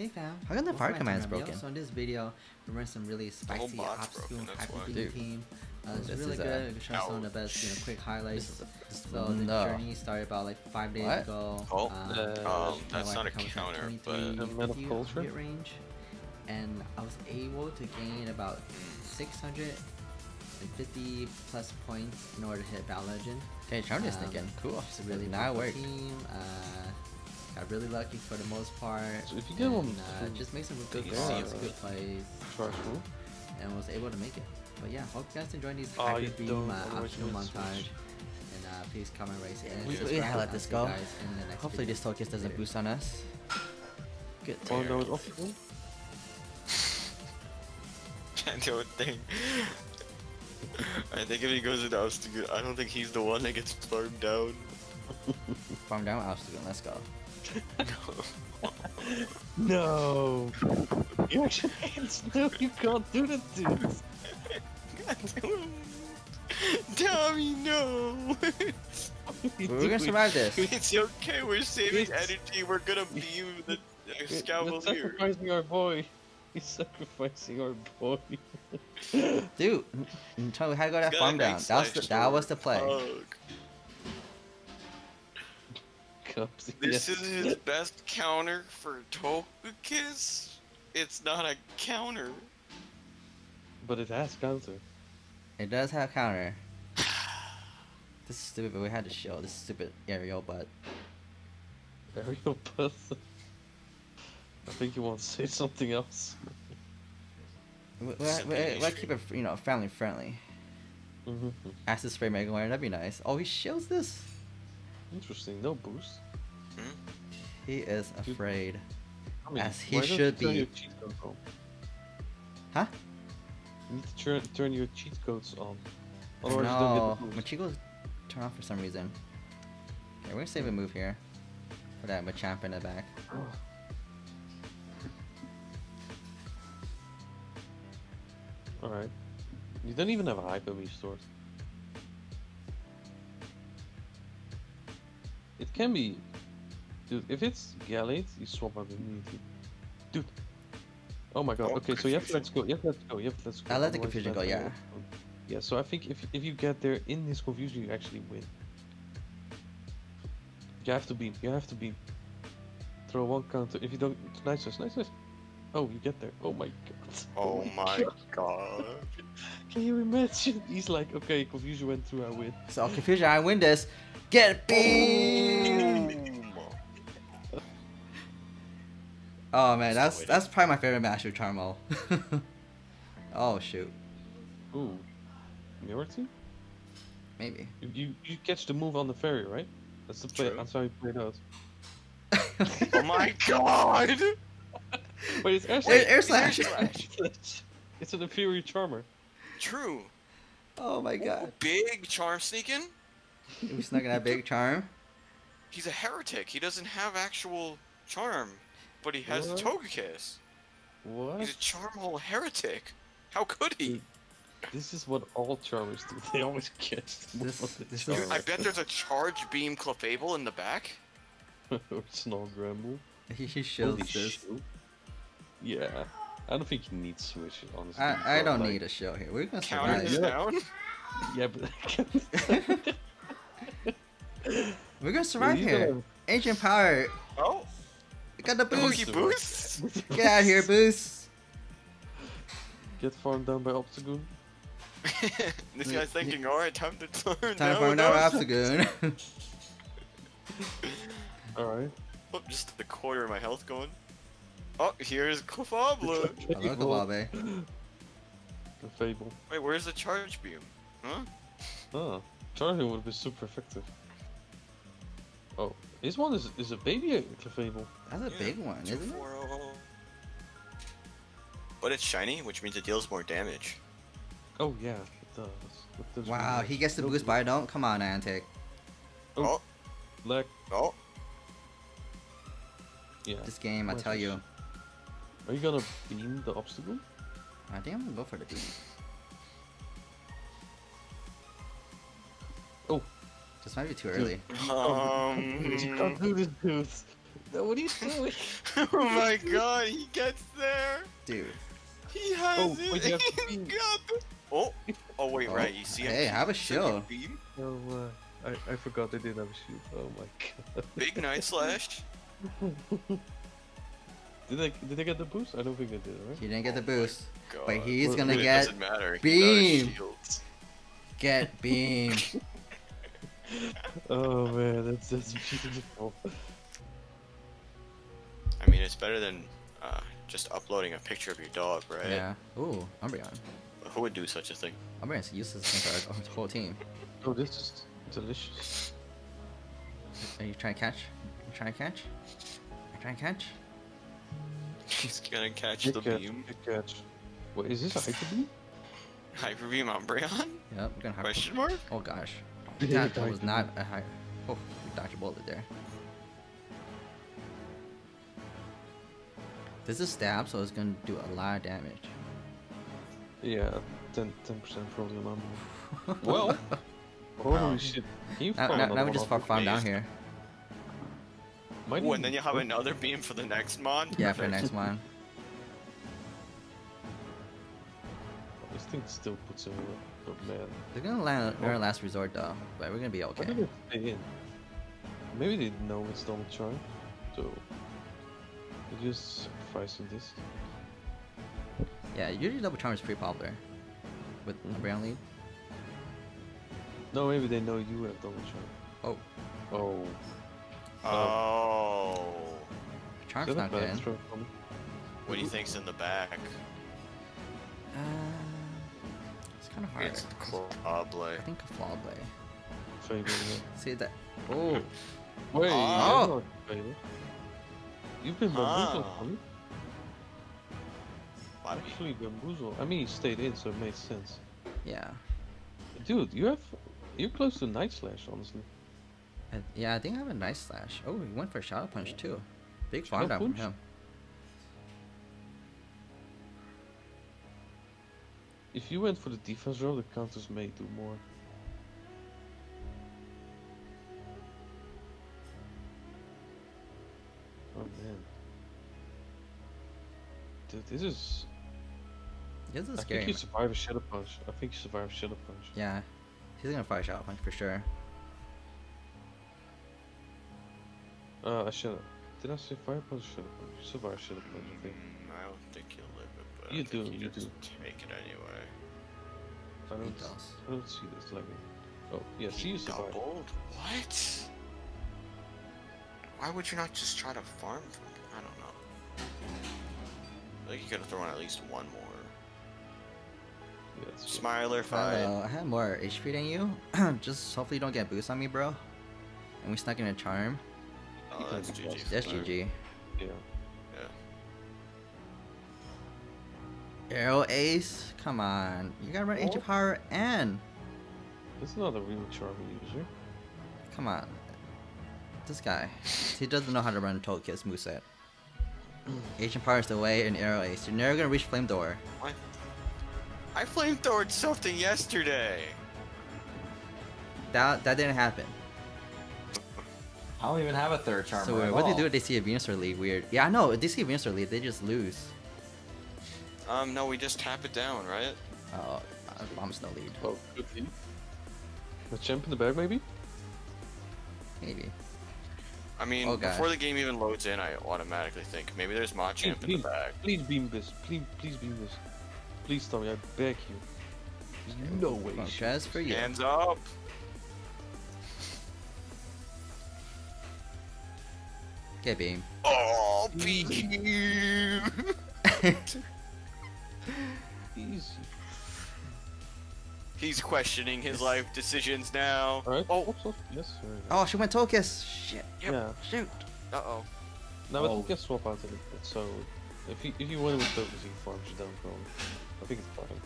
Hey fam. How come the welcome fire back to command is Ramyo. broken? So in this video, we're running some really spicy bot's Obstagoon broken, that's hyper why. beam Dude. team. Uh, it's This really is, good. We show some of the best, you know, quick highlights. This is a, this, So the no. journey started about like five days What? ago. Oh, um, uh, Um, that's not a comes counter, but A men of 50 culture? range, and I was able to gain about 650 plus points in order to hit Battle Legend. Okay, charm this Um, thinking. Cool. It's a really now it powerful team. Uh, got really lucky for the most part. So if you get and, one uh, from just make some good Yeah, calls, right. good plays, Charge move. and was able to make it. But yeah, hope you guys enjoyed these Oh, hyper you beam don't, uh, otherwise you optional switch. montage. And uh, please comment, race, and We- we subscribe. gotta let this go. guys in the next Hopefully video. this focus doesn't boost on us. Good. Oh no, it's Obstagoon. I don't think. I think if he goes with Obstagoon, I don't think he's the one that gets farmed down. Farm down Obstagoon. Let's go. No. You actually no, you can't do that, dude. Tommy, no! We're gonna survive this. it's okay, we're saving It's- energy, we're gonna beam the uh, You're here. sacrificing our boy. He's sacrificing our boy. Dude, mm, tell me how to go that He's got a farm down. nice That was the, that was the play. Fuck. Cups. This yes. is his best counter for Togekiss. It's not a counter. But it has counter. It does have counter. This is stupid, but we had to show this stupid aerial, but Aerial path. I think you want to say something else. we keep it, you know, family friendly. Mhm. Acid spray Mega Wire, that'd be nice. Oh, he shields this. Interesting. No boost. Hmm? He is afraid. I mean, As he why don't you should turn be. your cheat codes on? Huh? You need to turn, turn your cheat codes on. Otherwise you don't No, get the boost. Turn off for some reason. Okay, we're gonna save a move here. For that Machamp in the back. Alright. You don't even have a hyper beam stored. Can be. Dude, if it's Galate, you swap out immediately. Dude. Oh my god, Oh, okay, so you have to let's go, you have to let's go, you have to let's go. I let the confusion go, yeah. Yeah, so I think if if you get there in this confusion, you actually win. You have to beam, you have to beam. Throw one counter. If you don't, nice, nice, nice, nice. Oh, you get there. Oh my god. Oh my god. Can you imagine? He's like, okay, confusion went through, I win. So confusion, I win this. Get beam! Boom. Oh man, that's that's probably my favorite match with Charmo. oh shoot, Ooh. Mirror team? maybe. You, you you catch the move on the ferry, right? That's the play. True. That's how you play those. Oh my god! Wait, it's air Air, slash. air slash. it's an inferior charmer. True. oh my god. Big charm sneaking? We snuck in that big charm. He's a heretic. He doesn't have actual charm, but he has What? Togekiss. What? He's a charm hole heretic. How could he? This is what all charmers do. They always catch the This- move on the this Dude. I bet there's a charge beam Clefable in the back. or Snarl Gramble. He, he Holy shields this. shoot. Yeah. I don't think you need switch, honestly. I, I don't like- need a show here. We're gonna Counter survive. this Yeah. down. Yeah, but. We're gonna survive here. gotta- Ancient power. Oh, We got the oh, boost. he boosts. Get out of here, boost. Get farmed down by Obstagoon. this guy's thinking, alright, time to turn Time down. for another Obstagoon. Alright. Oh, just a quarter of my health going. Oh, here's Clefable. Hello, Kawabe. The Fable. Wait, where's the charge beam? Huh? Ah, charging would be super effective. Oh, this one is is a baby Clefable. That's a Yeah, big one, isn't it? 240. But it's shiny, which means it deals more damage. Oh yeah, it does. It does Wow, really he gets the boost, by I don't. Come on, Antic. Oh. Oh, Black. oh, Yeah. This game, I tell you. Are you gonna beam the Obstagoon? I think I'm gonna go for the beam. This might be too early. um, do this, dude. What are you doing? oh my god, he gets there. Dude. He has Oh, it. wait, you have to He got the- Oh, oh wait, Oh, right. You see him? hey, have a Second shield. beam, oh, uh, I, I forgot they didn't have a shield. Oh my god. Big night slash. Did they did they get the boost? I don't think they did, right? He didn't get the Oh my boost. God. But he's Well, gonna it get doesn't matter. He beam. his shields. get beam. Oh man, that's that's beautiful. I mean, it's better than uh, just uploading a picture of your dog, right? yeah. Ooh, Umbreon. Who would do such a thing? Umbreon's useless against our, our whole team. Oh, this is delicious. Are you trying to catch? Are You trying to catch? Are you trying to catch? He's gonna catch Good the catch, beam. good catch. Wait, is this a hyper beam? Hyper beam Umbreon? Yep, we're gonna have Question mark? Oh gosh. Yeah, That, that was not a high. Oh, we dodged a bullet there. This is stab, so it's gonna do a lot of damage. Yeah, 10 percent probably on number. Well, holy Wow. shit! You now, now, now we just off far farm down here. Might Ooh, and then you have another beam for the next mon? Yeah, for the next one. This thing still puts in work, but man. They're gonna land on our last resort though, but we're gonna be okay. did it stay? Maybe they know it's double charm, so they just sacrificing this. Yeah, usually double charm is pretty popular with a brown lead. No, maybe they know you have double charm. Oh, Oh, Oh. charm's not a good. throw from me? What do you think's in the back? Uh, it's kind of hard. It's Clawblade. I think a flaw blade. Fable, yeah. See that? Oh, Wait, Oh. you're not Fable. You've been bamboozled, Ah. honey. Actually, bamboozled. I mean, you stayed in, so it made sense. yeah. Dude, you have. You're close to Night Slash, honestly. I, yeah, I think I have a nice slash. Oh, he went for a shadow punch too. Big Shadow farm down from punch? him. If you went for the defense row, the counters may do more. Oh man. Dude, this is. This is I scary. think you survive a Shadow Punch. I think you survive a Shadow Punch. Yeah, he's gonna fire a shadow punch for sure. Uh, a Shadow. Did I say Fire Punch or Shadow Punch? You survive Shadow Punch, I think. Mm, I don't think you'll live it, but You I think do, you, you do. take it anyway. I don't. I don't see this lagging. Oh, yeah, see you survive. Doubled? What? Why would you not just try to farm from I don't know. Like you could have thrown at least one more. Yeah, Smiler fight. Hello, I have more HP than you. Just hopefully you don't get boost on me, bro. And we snuck in a charm. Oh, that's GG. That's GG. Yeah. Yeah. Aerial Ace, come on. You gotta run Age of Oh. Power and This is not a real charm user. come on. This guy, he doesn't know how to run Togekiss moveset. Ancient Power is the way and Aerial Ace. You're never gonna reach Flamethrower. What? I flamethrowed something yesterday. That that didn't happen. I don't even have a third charmer. so at what do all. they do if they see a Venusaur lead? Weird. Yeah, I know. If they see a Venusaur lead, they just lose. Um, no, we just tap it down, right? Oh, uh, Bomb's no lead. Oh, good lead. The champ in the bag, maybe? Maybe. I mean, Oh, before the game even loads in, I automatically think maybe there's Machamp in the bag. back. Please beam this. Please, please beam this. Please, Tommy, I beg you. There's no way. Well, she- for you. Hands up! Get beam. Oh, PQ! Easy. He's questioning his life decisions now. Alright. Oh, oops, oops, Yes, sir. oh, she went Togekiss. Shit. Yep. Yeah. Shoot. uh oh. Now, but Oh. he can swap out a little bit, so if you if you win with tokens, he farms you down from. I think it's fine.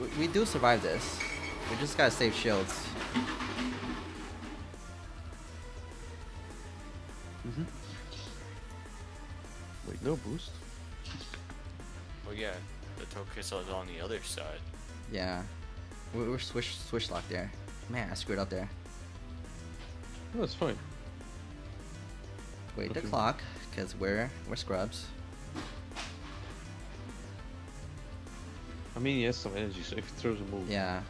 We, we do survive this. We just gotta save shields. Mm-hmm. Wait, no boost. Well, yeah, the Togekiss is on the other side. Yeah. We- We're swish swish locked there. Man, I screwed up there. No, it's fine. Wait the clock, cause we're we're scrubs. I mean, he has some energy, so if he throws a move, Yeah,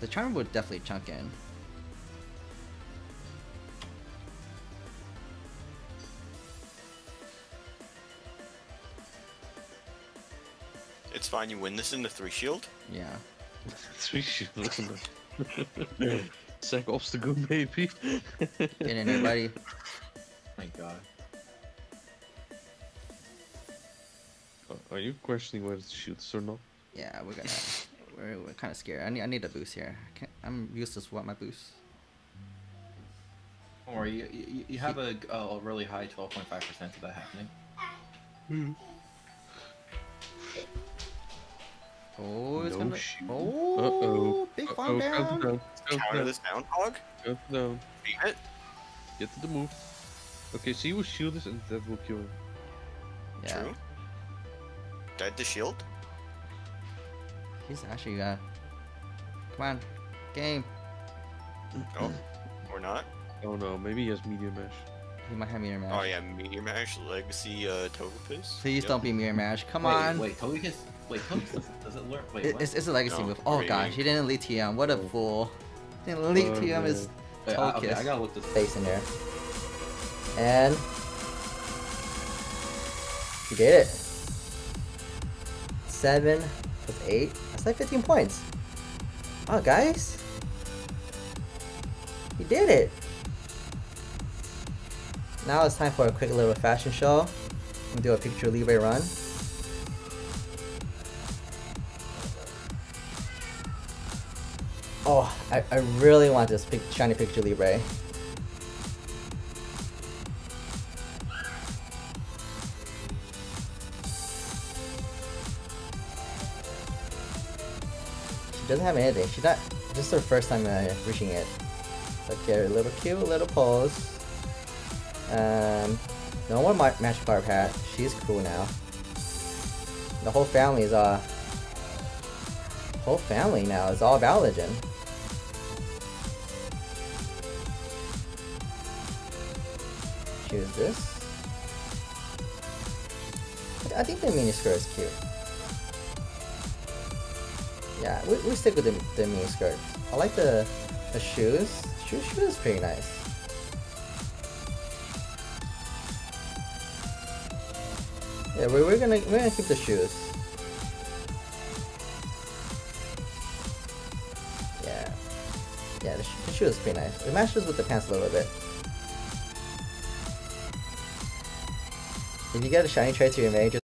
the charm would definitely chunk in. It's fine. You win this in the three shield. Yeah. three shield. Listen to Sack Obstagoon, maybe. Get in there, buddy. My god. Uh, are you questioning whether to shoot this or not? Yeah, we're gonna. we're we're kind of scared. I need I need a boost here. I can't, I'm useless without my boost. Don't worry, you, you, you have a, a really high 12.5% of that happening. Hmm. Oh, it's No gonna. shoot. Oh, Uh-oh. big Uh-oh, farm count down. down. Count Counter down. this down, hog. Count down. Beat it. Get to the move. Okay, so you will shield this and that will kill him. Yeah, True. Dead to shield. he's actually uh. Come on, game. Oh, or not. Oh no, maybe he has Meteor Mash. He might have mirror match. Oh yeah, Meteor Mash, Legacy, uh, Togepiss. Please Yep. don't be mirror match. Come wait, on. Wait, Togekiss. Wait, Togekiss does, does it learn? Wait, what? it's, it's a legacy No, move. Oh great gosh, he didn't elite TM. What a Oh. fool. Didn't lead Oh, TM his Wait, I, okay, I gotta look this. face in there. And he did it. Seven plus eight. That's like 15 points. Oh, guys. He did it. Now it's time for a quick little fashion show. We'll do a Pikachu Libre run. Oh, I, I really want this pic- shiny Pikachu Libre. She doesn't have anything. She's not. This is her first time uh, reaching it. Okay, a little cute, little pose. Um, no more ma- Magikarp hat. She's cool now. The whole family is uh. Whole family now is all about Legend. Choose this. I think the mini skirt is cute. Yeah, we, we stick with the, the mini skirt. I like the the shoes. Shoe shoe is pretty nice. Yeah, we're, we're gonna we're gonna keep the shoes. Yeah, yeah, the, sh- the shoe is pretty nice. It matches with the pants a little bit. If you get a shiny trait to your mage,